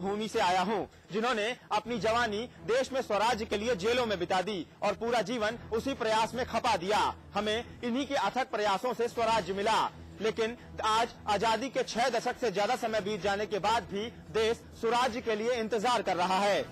भूमि से आया हूँ, जिन्होंने अपनी जवानी देश में स्वराज के लिए जेलों में बिता दी और पूरा जीवन उसी प्रयास में खपा दिया। हमें इन्हीं के अथक प्रयासों से स्वराज मिला। लेकिन आज आज़ादी के छह दशक से ज़्यादा समय बीत जाने के बाद भी देश स्वराज के लिए इंतज़ार कर रहा है।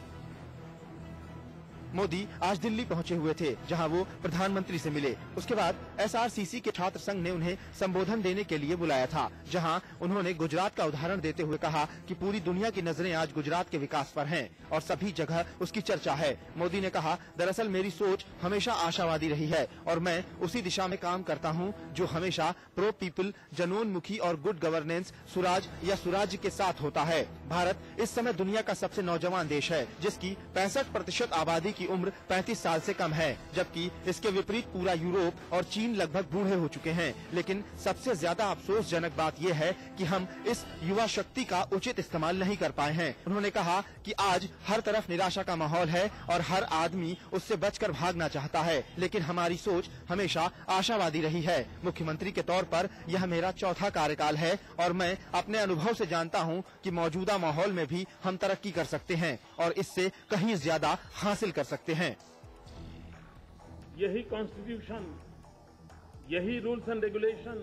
मोदी आज दिल्ली पहुँचे हुए थे, जहाँ वो प्रधानमंत्री से मिले। उसके बाद एसआरसीसी के छात्र संघ ने उन्हें संबोधन देने के लिए बुलाया था, जहाँ उन्होंने गुजरात का उदाहरण देते हुए कहा कि पूरी दुनिया की नज़रें आज गुजरात के विकास पर हैं और सभी जगह उसकी चर्चा है। मोदी ने कहा, दरअसल मेरी सोच हमेशा आशावादी रही है और मैं उसी दिशा में काम करता हूँ, जो हमेशा प्रो पीपल, जनोन्मुखी और गुड गवर्नेंस, सुराज या सुराज्य के साथ होता है। भारत इस समय दुनिया का सबसे नौजवान देश है, जिसकी पैंसठ प्रतिशत आबादी की उम्र 35 साल से कम है, जबकि इसके विपरीत पूरा यूरोप और चीन लगभग बूढ़े हो चुके हैं। लेकिन सबसे ज़्यादा अफसोसजनक बात यह है कि हम इस युवा शक्ति का उचित इस्तेमाल नहीं कर पाए हैं। उन्होंने कहा कि आज हर तरफ़ निराशा का माहौल है और हर आदमी उससे बचकर भागना चाहता है, लेकिन हमारी सोच हमेशा आशावादी रही है। मुख्यमंत्री के तौर पर यह मेरा चौथा कार्यकाल है और मैं अपने अनुभव से जानता हूँ कि मौजूदा माहौल में भी हम तरक्की कर सकते हैं और इससे कहीं ज़्यादा हासिल कर सकते हैं। यही कॉन्स्टिट्यूशन यही रूल्स एंड रेगुलेशन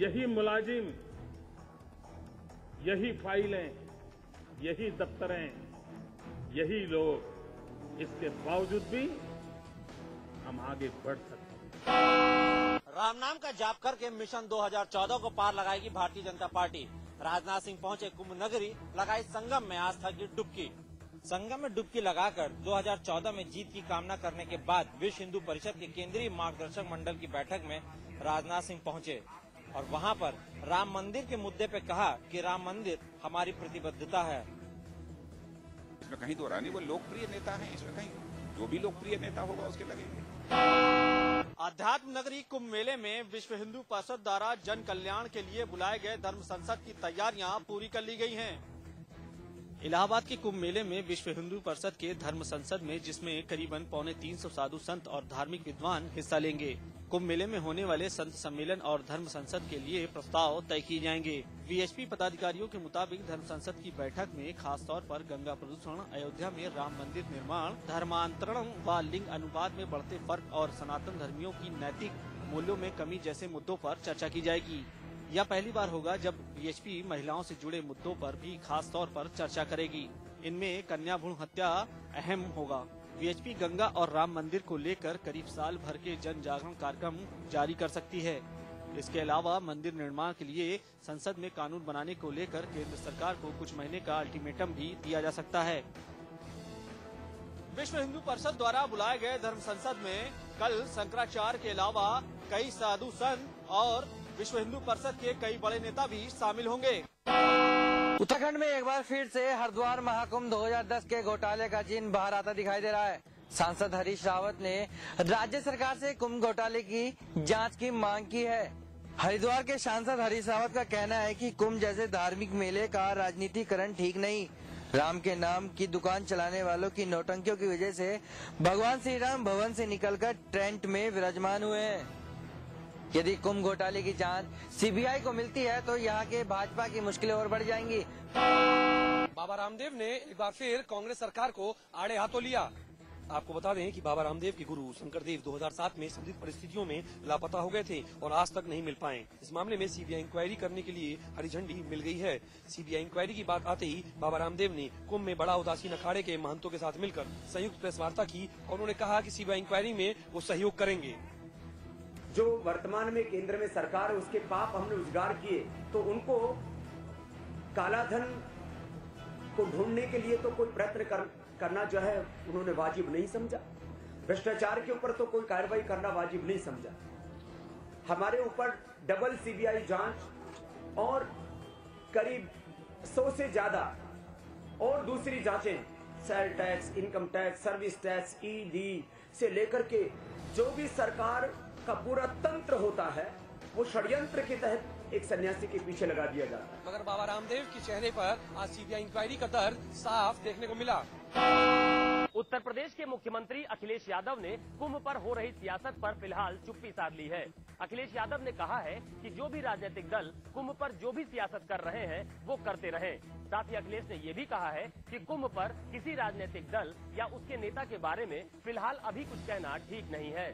यही मुलाजिम यही फाइलें यही दफ्तरें यही लोग इसके बावजूद भी हम आगे बढ़ सकते हैं। राम नाम का जाप करके मिशन 2014 को पार लगाएगी भारतीय जनता पार्टी। राजनाथ सिंह पहुँचे कुंभ नगरी लगाई संगम में आस्था की डुबकी। संगम में डुबकी लगाकर 2014 में जीत की कामना करने के बाद विश्व हिंदू परिषद के केंद्रीय मार्गदर्शक मंडल की बैठक में राजनाथ सिंह पहुँचे और वहाँ पर राम मंदिर के मुद्दे पे कहा कि राम मंदिर हमारी प्रतिबद्धता है इसमें कहीं दो रानी वो लोकप्रिय नेता है इसमें कहीं जो भी लोकप्रिय नेता होगा उसके लगेंगे अध्यात्म नगरी कुंभ मेले में विश्व हिंदू परिषद द्वारा जन कल्याण के लिए बुलाए गए धर्म संसद की तैयारियाँ पूरी कर ली गई हैं। इलाहाबाद के कुंभ मेले में विश्व हिंदू परिषद के धर्म संसद में, जिसमें करीबन पौने 300 साधु संत और धार्मिक विद्वान हिस्सा लेंगे। कुंभ मेले में होने वाले संत सम्मेलन और धर्म संसद के लिए प्रस्ताव तय किए जाएँगे। वीएचपी पदाधिकारियों के मुताबिक धर्म संसद की बैठक में खास तौर पर गंगा प्रदूषण, अयोध्या में राम मंदिर निर्माण, धर्मांतरण व लिंग अनुपात में बढ़ते फ़र्क और सनातन धर्मियों की नैतिक मूल्यों में कमी जैसे मुद्दों पर चर्चा की जाएगी। यह पहली बार होगा जब बीएचपी महिलाओं से जुड़े मुद्दों पर भी खास तौर पर चर्चा करेगी। इनमें कन्या भ्रूण हत्या अहम होगा। बीएचपी गंगा और राम मंदिर को लेकर करीब साल भर के जन जागरण कार्यक्रम जारी कर सकती है। इसके अलावा मंदिर निर्माण के लिए संसद में कानून बनाने को लेकर केंद्र सरकार को कुछ महीने का अल्टीमेटम भी दिया जा सकता है। विश्व हिंदू परिषद द्वारा बुलाए गए धर्म संसद में कल शंकराचार्य के अलावा कई साधु संत और विश्व हिंदू परिषद के कई बड़े नेता भी शामिल होंगे। उत्तराखंड में एक बार फिर से हरिद्वार महाकुंभ 2010 के घोटाले का चिन्ह बाहर आता दिखाई दे रहा है। सांसद हरीश रावत ने राज्य सरकार से कुंभ घोटाले की जाँच की मांग की है। हरिद्वार के सांसद हरीश रावत का कहना है कि कुंभ जैसे धार्मिक मेले का राजनीतिकरण ठीक नहीं। राम के नाम की दुकान चलाने वालों की नौटंकियों की वजह से भगवान श्री राम भवन से निकलकर टेंट में विराजमान हुए हैं। यदि कुंभ घोटाले की जाँच सीबीआई को मिलती है तो यहाँ के भाजपा की मुश्किलें और बढ़ जाएँगी। बाबा रामदेव ने एक बार फिर कांग्रेस सरकार को आड़े हाथों लिया। आपको बता दें कि बाबा रामदेव के गुरु शंकर देव 2007 में संदिग्ध परिस्थितियों में लापता हो गए थे और आज तक नहीं मिल पाए। इस मामले में सीबीआई इंक्वायरी करने के लिए हरी झंडी मिल गई है। सीबीआई इंक्वायरी की बात आते ही बाबा रामदेव ने कुंभ में बड़ा उदासीन अखाड़े के महंतों के साथ मिलकर संयुक्त प्रेस वार्ता की और उन्होंने कहा की सीबीआई इंक्वायरी में वो सहयोग करेंगे। जो वर्तमान में केंद्र में सरकार है उसके पाप हमने उजगार किए तो उनको कालाधन को ढूँढने के लिए तो कोई प्रयत्न कर, करना जो है उन्होंने वाजिब नहीं समझा। भ्रष्टाचार के ऊपर तो कोई कार्रवाई करना वाजिब नहीं समझा। हमारे ऊपर डबल सीबीआई जाँच और करीब सौ से ज़्यादा और दूसरी जांचें sale tax income tax service tax ED से लेकर के जो भी सरकार का पूरा तंत्र होता है वो षड्यंत्र के तहत एक सन्यासी के पीछे लगा दिया जाता है। मगर बाबा रामदेव के चेहरे पर आज सीबीआई इंक्वायरी का दर्द साफ़ देखने को मिला। उत्तर प्रदेश के मुख्यमंत्री अखिलेश यादव ने कुंभ पर हो रही सियासत पर फ़िलहाल चुप्पी साध ली है। अखिलेश यादव ने कहा है कि जो भी राजनीतिक दल कुंभ पर जो भी सियासत कर रहे हैं वो करते रहे। साथ ही अखिलेश ने ये भी कहा है कि कुंभ पर किसी राजनीतिक दल या उसके नेता के बारे में फ़िलहाल अभी कुछ कहना ठीक नहीं है।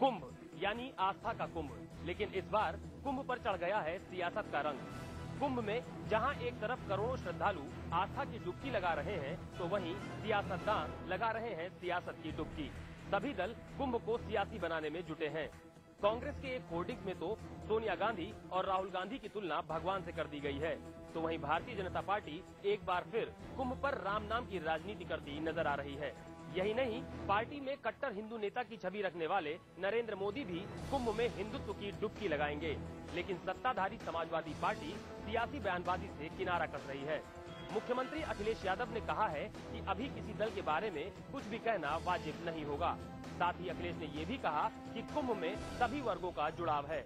कुंभ, यानी आस्था का कुंभ। लेकिन इस बार कुंभ पर चढ़ गया है सियासत का रंग। कुंभ में जहाँ एक तरफ़ करोड़ों श्रद्धालु आस्था की डुबकी लगा रहे हैं तो वहीं सियासतदान लगा रहे हैं सियासत की डुबकी। सभी दल कुंभ को सियासी बनाने में जुटे हैं। कांग्रेस के एक होर्डिंग में तो सोनिया गांधी और राहुल गांधी की तुलना भगवान से कर दी गई है। तो वहीं भारतीय जनता पार्टी एक बार फिर कुंभ पर राम नाम की राजनीति करती नज़र आ रही है। यही नहीं, पार्टी में कट्टर हिंदू नेता की छवि रखने वाले नरेंद्र मोदी भी कुंभ में हिंदुत्व की डुबकी लगाएँगे। लेकिन सत्ताधारी समाजवादी पार्टी सियासी बयानबाजी से किनारा कस रही है। मुख्यमंत्री अखिलेश यादव ने कहा है कि अभी किसी दल के बारे में कुछ भी कहना वाजिब नहीं होगा। साथ ही अखिलेश ने ये भी कहा कि कुंभ में सभी वर्गों का जुड़ाव है।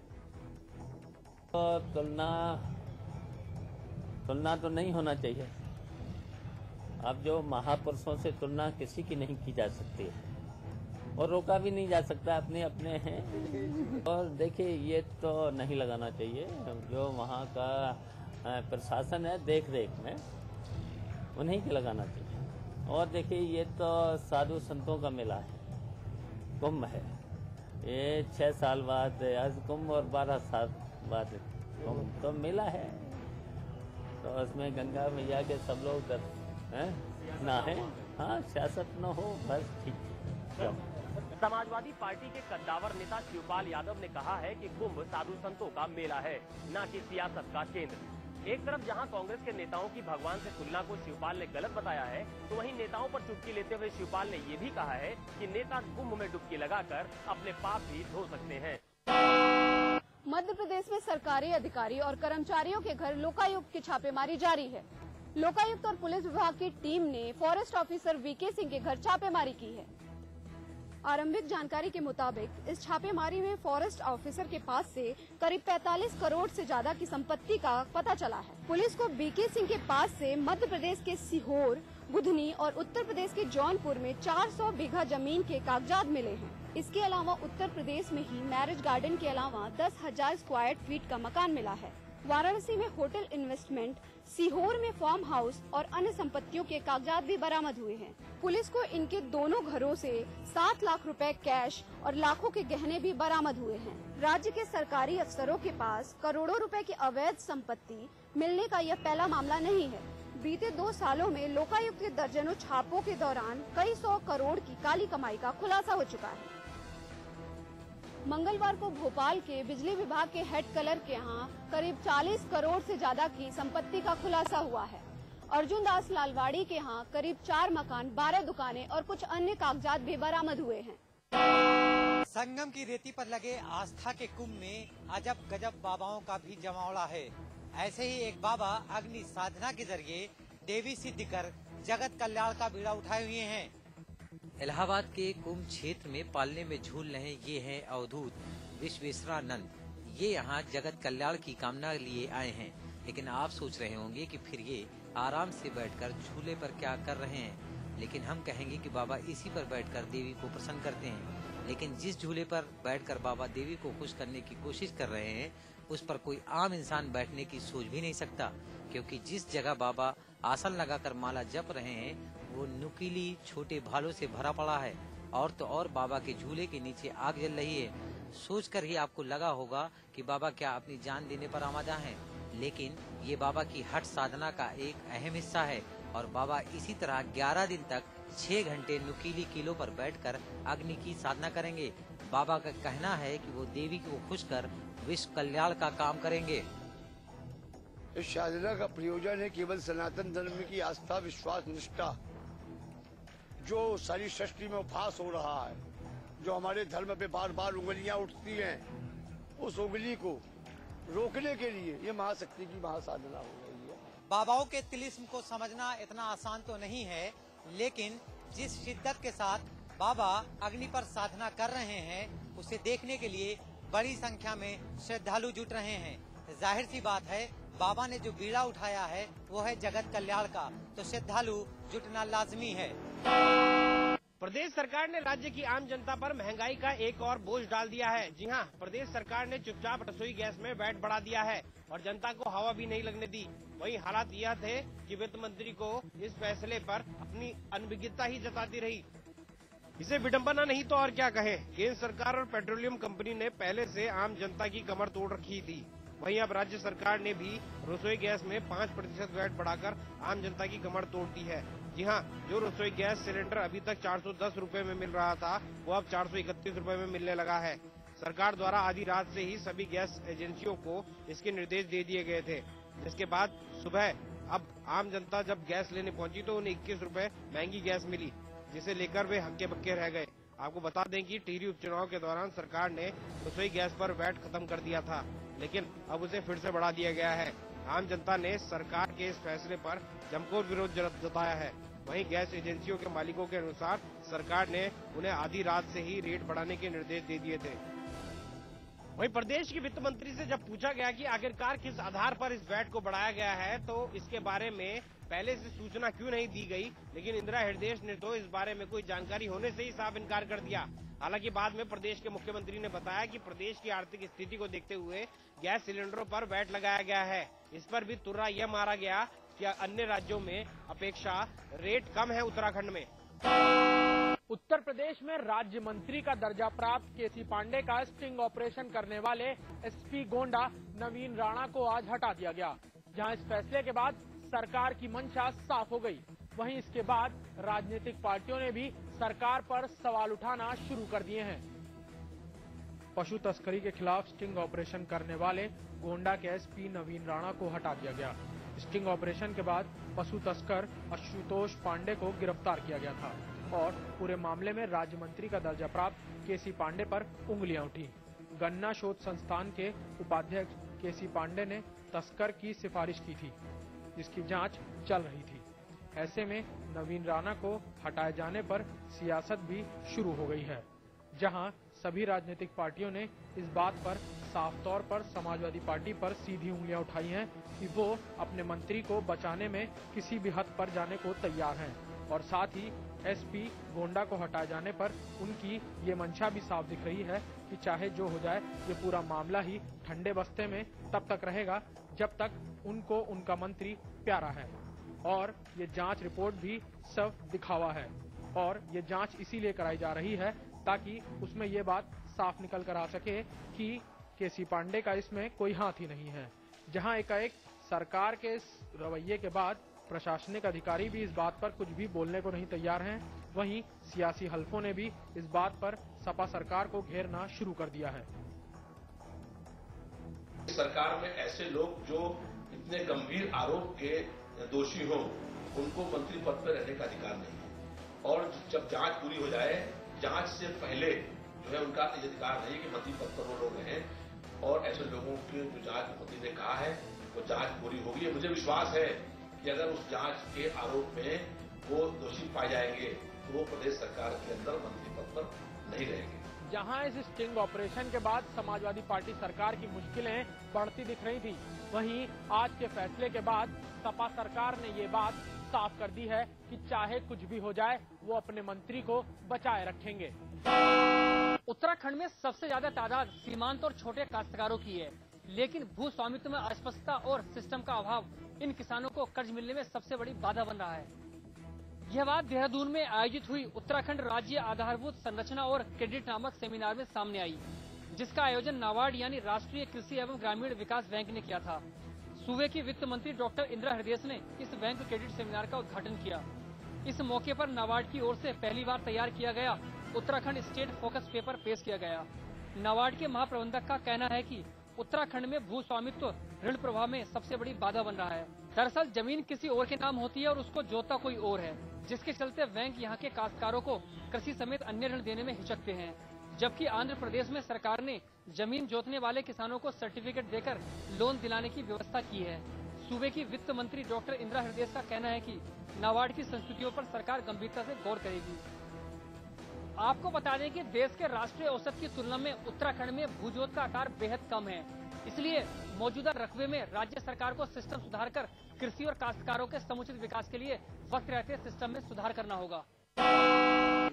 तो तुलना तुलना तो नहीं होना चाहिए। अब जो महापुरुषों से तुलना किसी की नहीं की जा सकती। है और रोका भी नहीं जा सकता अपने अपने हैं। और देखिए, ये तो नहीं लगाना चाहिए। जो वहाँ का प्रशासन है देख रेख में, उन्हीं के लगाना चाहिए। और देखिए, ये तो साधु संतों का मेला है। कुंभ है। ये छह साल बाद, आज कुंभ और बारह साल बाद कुंभ। तो मेला है। तो उसमें गंगा मैया के सब लोग हैं? ना है? हाँ सियासत न हो बस ठीक। समाजवादी पार्टी के कद्दावर नेता शिवपाल यादव ने कहा है कि कुंभ साधु संतों का मेला है न कि सियासत का केंद्र। एक तरफ़ जहाँ कांग्रेस के नेताओं की भगवान से तुलना को शिवपाल ने गलत बताया है तो वहीं नेताओं पर चुटकी लेते हुए शिवपाल ने ये भी कहा है कि नेता कुंभ में डुबकी लगाकर अपने पाप भी धो सकते हैं। मध्य प्रदेश में सरकारी अधिकारी और कर्मचारियों के घर लोकायुक्त की छापेमारी जारी है। लोकायुक्त और पुलिस विभाग की टीम ने फॉरेस्ट ऑफिसर वीके सिंह के घर छापेमारी की है। आरंभिक जानकारी के मुताबिक, इस छापेमारी में फॉरेस्ट ऑफिसर के पास से करीब 45 करोड़ से ज़्यादा की संपत्ति का पता चला है। पुलिस को बीके सिंह के पास से मध्य प्रदेश के सीहोर बुधनी और उत्तर प्रदेश के जौनपुर में 400 बीघा ज़मीन के कागजात मिले हैं। इसके अलावा उत्तर प्रदेश में ही मैरिज गार्डन के अलावा दस हज़ार स्क्वायर फीट का मकान मिला है। वाराणसी में होटल इन्वेस्टमेंट, सीहोर में फार्म हाउस और अन्य संपत्तियों के कागजात भी बरामद हुए हैं। पुलिस को इनके दोनों घरों से सात लाख रुपए कैश और लाखों के गहने भी बरामद हुए हैं। राज्य के सरकारी अफसरों के पास करोड़ों रुपए की अवैध संपत्ति मिलने का यह पहला मामला नहीं है। बीते दो सालों में लोकायुक्त के दर्जनों छापों के दौरान कई सौ करोड़ की काली कमाई का खुलासा हो चुका है। मंगलवार को भोपाल के बिजली विभाग के हेड कलर के यहाँ करीब 40 करोड़ से ज़्यादा की संपत्ति का खुलासा हुआ है। अर्जुन दास लालवाड़ी के यहाँ करीब चार मकान, बारह दुकानें और कुछ अन्य कागजात भी बरामद हुए हैं। संगम की रेती पर लगे आस्था के कुंभ में अजब गजब बाबाओं का भी जमावड़ा है। ऐसे ही एक बाबा अग्नि साधना के ज़रिए देवी सिद्ध कर जगत कल्याण का बीड़ा उठाए हुए हैं। इलाहाबाद के कुंभ क्षेत्र में पालने में झूल रहे ये हैं अवधूत, विश्वेश्वरानंद। ये यहाँ जगत कल्याण की कामना लिए आए हैं। लेकिन आप सोच रहे होंगे कि फिर ये आराम से बैठकर झूले पर क्या कर रहे हैं? लेकिन हम कहेंगे कि बाबा इसी पर बैठकर देवी को प्रसन्न करते हैं। लेकिन जिस झूले पर बैठकर बाबा देवी को खुश करने की कोशिश कर रहे हैं, उस पर कोई आम इंसान बैठने की सोच भी नहीं सकता। क्योंकि जिस जगह बाबा आसन लगाकर माला जप रहे हैं वो नुकीली, छोटे भालों से भरा पड़ा है। और तो और बाबा के झूले के नीचे आग जल रही है। सोचकर ही आपको लगा होगा कि बाबा क्या अपनी जान देने पर आमादा हैं। लेकिन ये बाबा की हट साधना का एक अहम हिस्सा है। और बाबा इसी तरह 11 दिन तक 6 घंटे नुकीली किलो पर बैठकर अग्नि की साधना करेंगे। बाबा का कहना है कि वो देवी को खुश कर विश्व कल्याण का काम करेंगे। इस साधना का प्रयोजन है केवल सनातन धर्म की आस्था, विश्वास, निष्ठा जो सारी सृष्टि में उपहास हो रहा है, जो हमारे धर्म पे बार बार उंगलियाँ उठती हैं, उस उंगली को रोकने के लिए ये महाशक्ति की महासाधना हो रही है। बाबाओं के तिलिस्म को समझना इतना आसान तो नहीं है, लेकिन जिस शिद्दत के साथ बाबा अग्नि पर साधना कर रहे हैं, उसे देखने के लिए बड़ी संख्या में श्रद्धालु जुट रहे हैं। ज़ाहिर सी बात है, बाबा ने जो बीड़ा उठाया है, वो है जगत कल्याण का तो श्रद्धालु जुटना लाजमी है। प्रदेश सरकार ने राज्य की आम जनता पर महँगाई का एक और बोझ डाल दिया है। जी हाँ प्रदेश सरकार ने चुपचाप रसोई गैस में वैट बढ़ा दिया है और जनता को हवा भी नहीं लगने दी। वही हालात यह थे कि वित्त मंत्री को इस फैसले पर अपनी अनभिज्ञता ही जताती रही। इसे विडम्बना नहीं तो और क्या कहे? केंद्र सरकार और पेट्रोलियम कंपनी ने पहले से आम जनता की कमर तोड़ रखी थी। वहीं अब राज्य सरकार ने भी रसोई गैस में पाँच प्रतिशत वैट बढ़ाकर आम जनता की कमर तोड़ दी है। जी हाँ जो रसोई गैस सिलेंडर अभी तक चार रूपए में मिल रहा था, वो अब चार रूपए में मिलने लगा है। सरकार द्वारा आधी रात से ही सभी गैस एजेंसियों को इसके निर्देश दे दिए गए थे। जिसके बाद सुबह, अब आम जनता जब गैस लेने पहुँची तो उन्हें इक्कीस रूपए महँगी गैस मिली, जिसे लेकर वे हक्के बक्के रह गए। आपको बता दें कि टिहरी उपचुनाव के दौरान सरकार ने रसोई गैस पर वैट खत्म कर दिया था, लेकिन अब उसे फिर से बढ़ा दिया गया है। आम जनता ने सरकार के इस फैसले पर जमकोर विरोध जताया है। वहीं गैस एजेंसियों के मालिकों के अनुसार सरकार ने उन्हें आधी रात से ही रेट बढ़ाने के निर्देश दे दिए थे। वहीं प्रदेश के वित्त मंत्री से जब पूछा गया कि आखिरकार किस आधार पर इस वैट को बढ़ाया गया है तो इसके बारे में पहले से सूचना क्यों नहीं दी गई? लेकिन इंदिरा हृदय ने तो इस बारे में कोई जानकारी होने से ही साफ़ इनकार कर दिया। हालाँकि बाद में प्रदेश के मुख्यमंत्री ने बताया कि प्रदेश की आर्थिक स्थिति को देखते हुए गैस सिलेंडरों पर वैट लगाया गया है। इस पर भी तुर्रा यह मारा गया कि अन्य राज्यों में अपेक्षा रेट कम है उत्तराखंड में। उत्तर प्रदेश में राज्य मंत्री का दर्जा प्राप्त, केसी पांडे का स्टिंग ऑपरेशन करने वाले एसपी गोंडा नवीन राणा को आज हटा दिया गया, जहाँ इस फैसले के बाद सरकार की मंशा साफ़ हो गई। वहीं इसके बाद राजनीतिक पार्टियों ने भी सरकार पर सवाल उठाना शुरू कर दिए हैं। पशु तस्करी के खिलाफ स्टिंग ऑपरेशन करने वाले गोंडा के एसपी नवीन राणा को हटा दिया गया। स्टिंग ऑपरेशन के बाद पशु तस्कर आशुतोष पांडे को गिरफ़्तार किया गया था और पूरे मामले में राज्य मंत्री का दर्जा प्राप्त केसी पांडे पर उंगलियाँ उठी। गन्ना शोध संस्थान के उपाध्यक्ष केसी पांडे ने तस्कर की सिफारिश की थी, जिसकी जाँच चल रही थी। ऐसे में नवीन राणा को हटाए जाने पर सियासत भी शुरू हो गई है, जहाँ सभी राजनीतिक पार्टियों ने इस बात पर साफ़ तौर पर समाजवादी पार्टी पर सीधी उंगलियाँ उठाई हैं कि वो अपने मंत्री को बचाने में किसी भी हद पर जाने को तैयार हैं और साथ ही एसपी गोंडा को हटाए जाने पर उनकी ये मंशा भी साफ़ दिख रही है कि चाहे जो हो जाए, ये पूरा मामला ही ठंडे बस्ते में तब तक रहेगा जब तक उनको उनका मंत्री प्यारा है। और ये जाँच रिपोर्ट भी सब दिखावा है और ये जाँच इसीलिए कराई जा रही है ताकि उसमें ये बात साफ़ निकल कर आ सके कि केसी पांडे का इसमें कोई हाथ ही नहीं है। जहाँ एकाएक सरकार के इस रवैये के बाद प्रशासनिक अधिकारी भी इस बात पर कुछ भी बोलने को नहीं तैयार हैं, वहीं सियासी हल्फों ने भी इस बात पर सपा सरकार को घेरना शुरू कर दिया है। सरकार में ऐसे लोग जो इतने गंभीर आरोप के दोषी हों, उनको मंत्री पद पर रहने का अधिकार नहीं है। और जब जाँच पूरी हो जाए जाँच से पहले जो है उनका ये अधिकार नहीं कि मंत्री पद पर वो लोग रहें और ऐसे लोगों की जो जाँच मंत्री ने कहा है, वो जाँच पूरी होगी। मुझे विश्वास है कि अगर उस जाँच के आरोप में वो दोषी पाए जाएँगे तो वो प्रदेश सरकार के अंदर मंत्री पद पर नहीं रहेंगे। जहाँ इस स्टिंग ऑपरेशन के बाद समाजवादी पार्टी सरकार की मुश्किलें बढ़ती दिख रही थी, वहीं आज के फैसले के बाद सपा सरकार ने ये बात साफ़ कर दी है कि चाहे कुछ भी हो जाए, वो अपने मंत्री को बचाए रखेंगे। उत्तराखंड में सबसे ज़्यादा तादाद सीमांत और छोटे काश्तकारों की है, लेकिन भू स्वामित्व में अस्पष्टता और सिस्टम का अभाव इन किसानों को कर्ज मिलने में सबसे बड़ी बाधा बन रहा है। यह बात देहरादून में आयोजित हुई उत्तराखंड राज्य आधारभूत संरचना और क्रेडिट नामक सेमिनार में सामने आई, जिसका आयोजन नाबार्ड यानी राष्ट्रीय कृषि एवं ग्रामीण विकास बैंक ने किया था। सूबे की वित्त मंत्री डॉक्टर इंदिरा हृदय ने इस बैंक क्रेडिट सेमिनार का उद्घाटन किया। इस मौके पर नाबार्ड की ओर से पहली बार तैयार किया गया उत्तराखंड स्टेट फोकस पेपर पेश किया गया। नाबार्ड के महाप्रबंधक का कहना है कि उत्तराखंड में भू स्वामित्व ऋण प्रवाह में सबसे बड़ी बाधा बन रहा है। दरअसल ज़मीन किसी और के नाम होती है और उसको जोता कोई और है, जिसके चलते बैंक यहाँ के काश्तकारों को कृषि समेत अन्य ऋण देने में हिचकते हैं। जबकि आंध्र प्रदेश में सरकार ने ज़मीन जोतने वाले किसानों को सर्टिफिकेट देकर लोन दिलाने की व्यवस्था की है। सूबे की वित्त मंत्री डॉक्टर इंदिरा हृदय का कहना है कि नाबार्ड की संस्तुतियों पर सरकार गंभीरता से गौर करेगी। आपको बता दें कि देश के राष्ट्रीय औसत की तुलना में उत्तराखंड में भूजोत का आकार बेहद कम है। इसलिए मौजूदा रकबे में राज्य सरकार को सिस्टम सुधार कर कृषि और काश्तकारों के समुचित विकास के लिए वक्त रहते सिस्टम में सुधार करना होगा।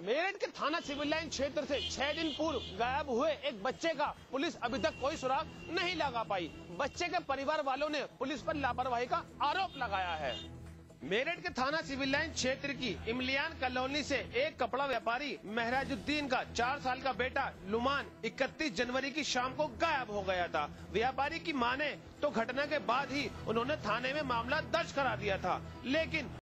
मेरठ के थाना सिविल लाइन क्षेत्र से छह दिन पूर्व गायब हुए एक बच्चे का पुलिस अभी तक कोई सुराग नहीं लगा पाई। बच्चे के परिवार वालों ने पुलिस पर लापरवाही का आरोप लगाया है। मेरठ के थाना सिविल लाइन क्षेत्र की इमलियान कॉलोनी से एक कपड़ा व्यापारी महराजुद्दीन का चार साल का बेटा लुमान 31 जनवरी की शाम को गायब हो गया था। व्यापारी की माने तो घटना के बाद ही उन्होंने थाने में मामला दर्ज करा दिया था। लेकिन